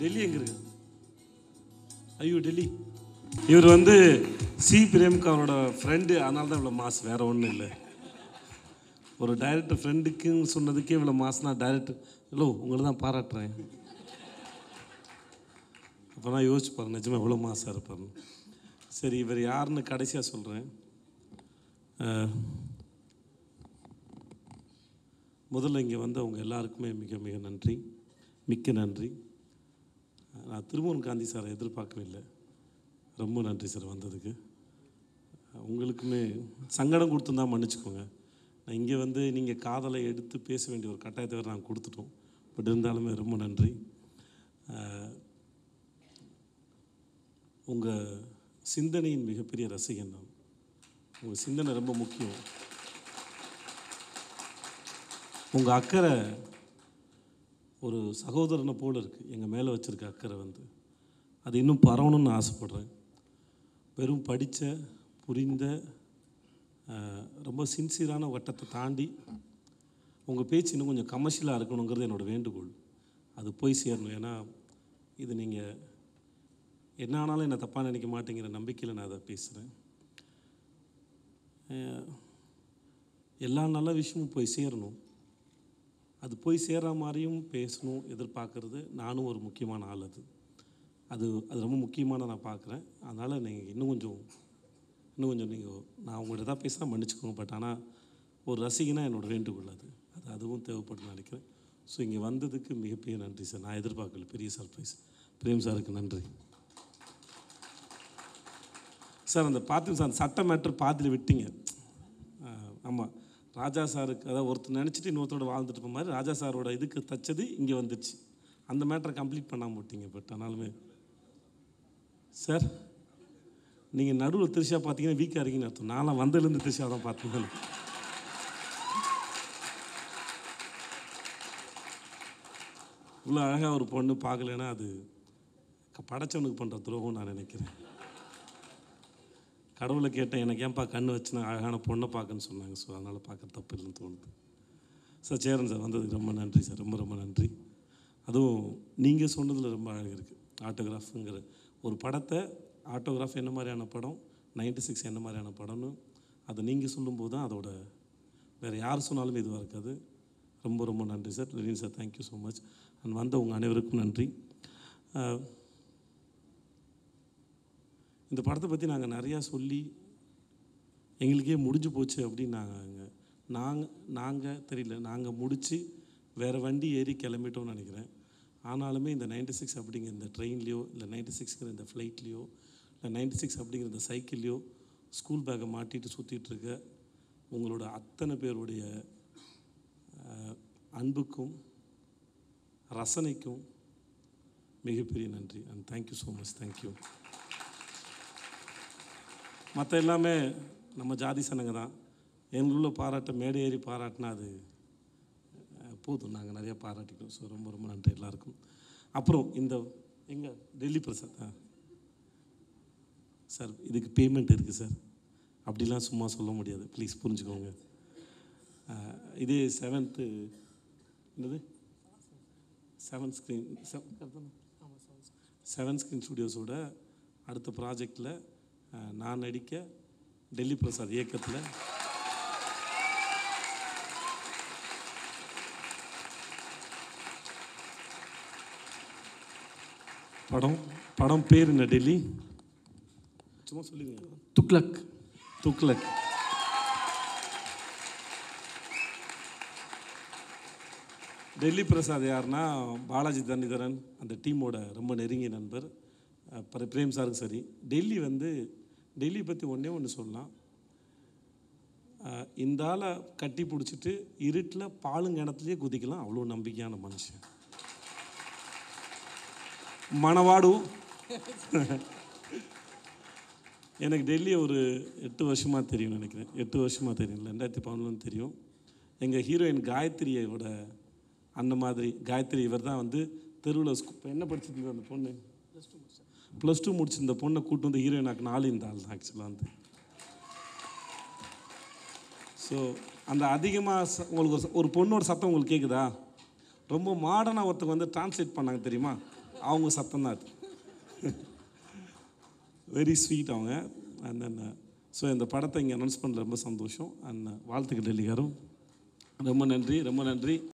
டெல்லி எங்க இருக்கு ஐயோ டெல்லி. இவர் வந்து சி. பிரேம்கா அவரோட ஃப்ரெண்டு அதனால தான் இவ்வளோ மாஸ் வேற ஒன்றும் இல்லை. ஒரு டைரக்டர் ஃப்ரெண்டுக்குன்னு சொன்னதுக்கே இவ்வளோ மாசம்னா டைரக்டர் ஹலோ உங்களை தான் பாராட்டுறேன். அப்போ நான் யோசிச்சு பாருங்க நிஜமா எவ்வளோ மாசாக இருப்பாருன்னு. சரி இவர் யாருன்னு கடைசியாக சொல்கிறேன் முதல்ல இங்கே வந்தவங்க எல்லாருக்குமே மிக மிக நன்றி. மிக்க நன்றி. நான் திரும்பவும் காந்தி சாரை எதிர்பார்க்கவே இல்லை ரொம்ப நன்றி சார் வந்ததுக்கு. உங்களுக்குமே சங்கடம் கொடுத்துருந்தா மன்னிச்சுக்கோங்க. நான் இங்கே வந்து நீங்கள் காதலை எடுத்து பேச வேண்டிய ஒரு கட்டாயத்தை வேறு நாங்கள் கொடுத்துட்டோம். பட் இருந்தாலுமே ரொம்ப நன்றி. உங்கள் சிந்தனையின் மிகப்பெரிய ரசிகன் நான். உங்கள் சிந்தனை ரொம்ப முக்கியம். உங்கள் அக்கறை ஒரு சகோதரனை போல் இருக்குது எங்கள் மேலே வச்சுருக்க அக்கறை வந்து. அது இன்னும் பரவணும்னு ஆசைப்பட்றேன். வெறும் படித்த புரிந்த ரொம்ப சின்சியரான வட்டத்தை தாண்டி உங்கள் பேச்சு இன்னும் கொஞ்சம் கமர்ஷியலாக இருக்கணுங்கிறது என்னோடய வேண்டுகோள். அது போய் சேரணும். ஏன்னா இது நீங்கள் என்ன ஆனாலும் என்னை தப்பாக நினைக்க மாட்டேங்கிற நம்பிக்கையில் நான் அதை பேசுகிறேன் எல்லா நல்ல விஷயமும் போய் சேரணும். அது போய் சேர்கிற மாதிரியும் பேசணும் எதிர்பார்க்குறது நானும் ஒரு முக்கியமான ஆள் அது. அது அது ரொம்ப முக்கியமான நான் பார்க்குறேன். அதனால் நீங்கள் இன்னும் கொஞ்சம் இன்னும் கொஞ்சம் நீங்கள் நான் உங்கள்கிட்ட தான் பேசினா மன்னிச்சுக்கோங்க. பட் ஆனால் ஒரு ரசிகனாக என்னோட வேண்டுகோள் அது. அது அதுவும் தேவைப்படுன்னு நினைக்கிறேன். ஸோ இங்கே வந்ததுக்கு மிகப்பெரிய நன்றி சார். நான் எதிர்பார்க்கல பெரிய சர்ப்ரைஸ். பிரேம் சாருக்கு நன்றி. சார் அந்த பார்த்து சார் சட்ட மேட்ரு பாதியில் விட்டீங்க. ஆமாம் ராஜா சாருக்கு அதாவது ஒருத்தர் நினச்சிட்டு இன்னொருத்தரோட வாழ்ந்துட்டு இருப்ப மாதிரி ராஜா சாரோட இதுக்கு தச்சது இங்கே வந்துச்சு. அந்த மேட்டரை கம்ப்ளீட் பண்ணாமல் விட்டீங்க பட் ஆனாலுமே. சார் நீங்கள் நடுவில் திருஷா பார்த்தீங்கன்னா வீக்காக இருக்கீங்கன்னு அர்த்தம். நான்லாம் வந்ததுலேருந்து திருஷா தான் பார்த்தீங்க இவ்வளோ அழகாக ஒரு பொண்ணு பார்க்கலன்னா அது படைச்சவனுக்கு பண்ணுற துரோகம் நான் நினைக்கிறேன். கடவுளை கேட்டேன் எனக்கு ஏன்ப்பா கண்ணு வச்சுனா அழகான பொண்ணை பார்க்கன்னு சொன்னாங்க. ஸோ அதனால் பார்க்க தப்பு இல்லைன்னு தோணுது. சார் சேரன் சார் வந்ததுக்கு ரொம்ப நன்றி சார். ரொம்ப ரொம்ப நன்றி. அதுவும் நீங்கள் சொன்னதில் ரொம்ப அழகு இருக்குது ஆட்டோகிராஃபுங்கிற ஒரு படத்தை ஆட்டோகிராஃப் என்ன மாதிரியான படம் 96 சிக்ஸ் என்ன மாதிரியான படம்னு அதை நீங்கள் சொல்லும்போது தான் அதோட வேறு யார் சொன்னாலும் இதுவாக இருக்காது. ரொம்ப ரொம்ப நன்றி sir. Lenin sir thank you so much and வந்த உங்கள் அனைவருக்கும் நன்றி. இந்த படத்தை பற்றி நாங்கள் நிறையா சொல்லி எங்களுக்கே முடிஞ்சு போச்சு அப்படின்னு நாங்கள் நாங்கள் நாங்கள் தெரியல. நாங்கள் முடித்து வேறு வண்டி ஏறி கிளம்பிட்டோம்னு நினைக்கிறேன். ஆனாலுமே இந்த 96 சிக்ஸ் அப்படிங்கிற இந்த ட்ரெயின்லேயோ இல்லை நைன்டி சிக்ஸ்ங்கிற இந்த ஃப்ளைட்லேயோ இல்லை நைன்டி சிக்ஸ் அப்படிங்கிற இந்த சைக்கிள்லேயோ ஸ்கூல் பேக்கை மாட்டிட்டு சுற்றிட்டு இருக்க உங்களோட அத்தனை பேருடைய அன்புக்கும் ரசனைக்கும் மிகப்பெரிய நன்றி. And thank you so much thank you மற்ற எல்லாமே நம்ம ஜாதி சனங்க தான். எங்களுள்ள பாராட்ட மேடை ஏறி பாராட்டினா அது போதும். நாங்கள் நிறையா பாராட்டிக்கிறோம். ஸோ ரொம்ப ரொம்ப நன்றி எல்லாருக்கும். அப்புறம் இந்த எங்கே? டெல்லி பிரசாத் ஆ சார் இதுக்கு பேமெண்ட் இருக்குது சார். அப்படிலாம் சும்மா சொல்ல முடியாது. ப்ளீஸ் புரிஞ்சுக்கோங்க. இதே செவன்த்து என்னது? செவன் ஸ்க்ரீன் செவன் ஸ்க்ரீன் ஸ்டுடியோஸோட அடுத்த ப்ராஜெக்டில் நான் நடிக்க டெல்லி பிரசாத் இயக்கத்தில். படம் படம் பேர் என்ன டெல்லி? சும்மா சொல்லுங்க. துக்ளக். துக்ளக். டெல்லி பிரசாத் யாருன்னா பாலாஜி தன்னிதரன் அந்த டீமோட ரொம்ப நெருங்கிய நண்பர். பிரேம் சாருக்கு சரி. டெல்லி வந்து டெல்லி பற்றி ஒன்றே ஒன்று சொல்லலாம். அஹ், இந்த ஆளை கட்டி பிடிச்சிட்டு இருட்டில் பாலுங்கிணத்துலேயே குதிக்கலாம். அவ்வளோ நம்பிக்கையான மனுஷன். மணவாடு. எனக்கு டெல்லி ஒரு எட்டு வருஷமாக தெரியும் நினைக்கிறேன். எட்டு வருஷமாக தெரியும். ரெண்டாயிரத்தி பதினொன்று தெரியும். எங்கள் ஹீரோயின் காயத்ரியோட அந்த மாதிரி காயத்ரி இவர் தான் வந்து தெருவில் என்ன படிச்சிருந்தது அந்த பொண்ணு? ப்ளஸ் டூ முடிச்சிருந்த பொண்ணை கூட்டு வந்து ஹீரோயினாக்கு நாலு இந்த ஆள் தான் ஆக்சுவலாக வந்து. ஸோ அந்த அதிகமாக உங்களுக்கு ஒரு ஒரு பொண்ணோட சத்தம் உங்களுக்கு கேட்குதா ரொம்ப மாடர்னாக ஒருத்தங்க வந்து டிரான்ஸ்லேட் பண்ணாங்க தெரியுமா? அவங்க சத்தம் தான் அது. வெரி ஸ்வீட் அவங்க. அண்ட் தென் ஸோ இந்த படத்தை இங்கே அனௌன்ஸ் பண்ணல ரொம்ப சந்தோஷம். அண்ட் uh, வாழ்த்துக்கள் டெல்லிகாரும் ரொம்ப நன்றி ரொம்ப நன்றி.